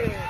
Good.